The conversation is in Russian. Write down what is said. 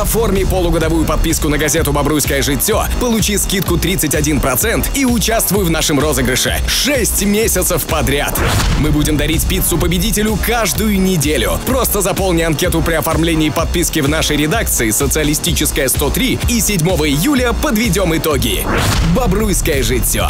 Оформи полугодовую подписку на газету «Бобруйское житье», получи скидку 31% и участвуй в нашем розыгрыше 6 месяцев подряд. Мы будем дарить пиццу победителю каждую неделю. Просто заполни анкету при оформлении подписки в нашей редакции «Социалистическая 103» и 7 июля подведем итоги. «Бобруйское житье».